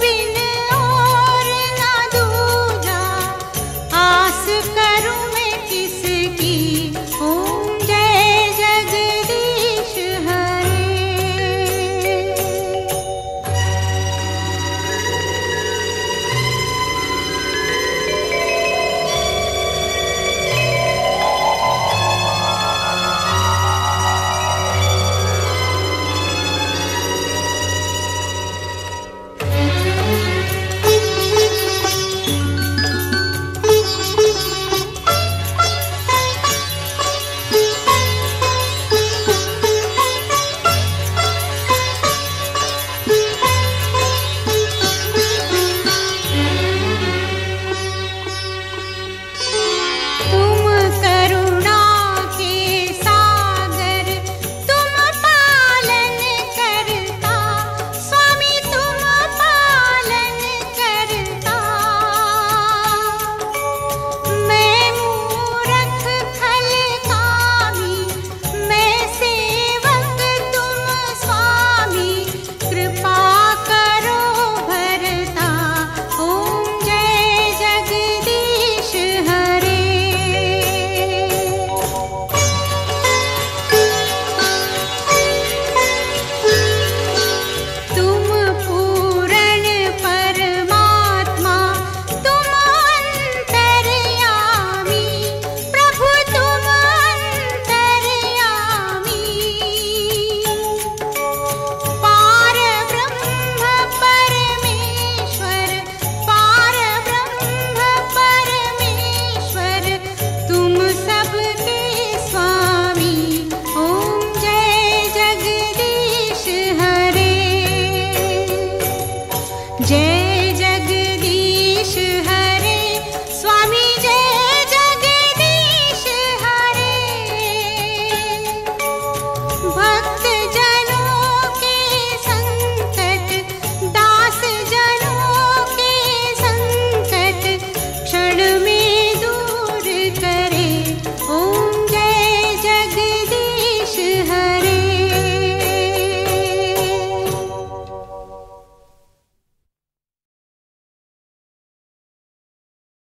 be